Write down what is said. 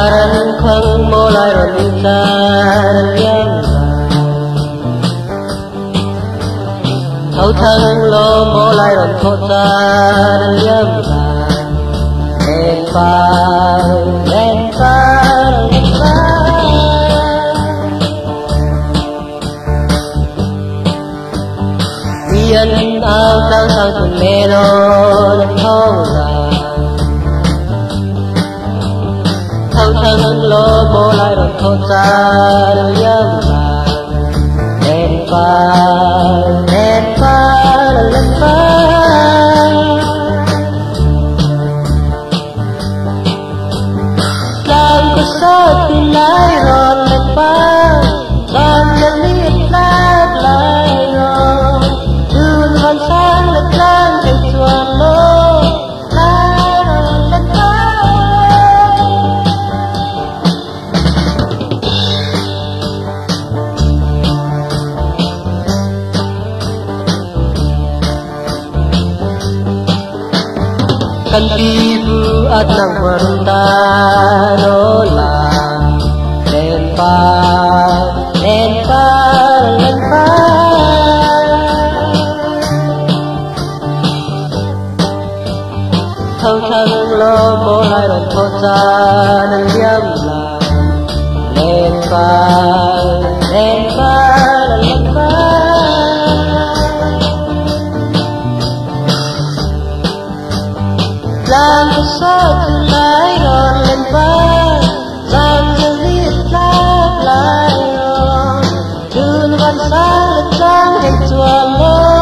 aran khang mulai ronsan yang thâu thân lo mulai ron khosan yang en pa en Iyan ang sang sang sumero ng thong thân lô bố lại đột thô xa đời yếm bà đèn pha đèn pha lên pha làm có sao thì lại rồi kantibu at nang warunta lola len pa len pa len pa thâu thân lo bố hai đồn thô xa nâng yếm là len pa len pa Sun, the sun, the sun, the sun, the sun, the sun, the sun, the sun, the sun, the sun, the sun, the sun, the sun,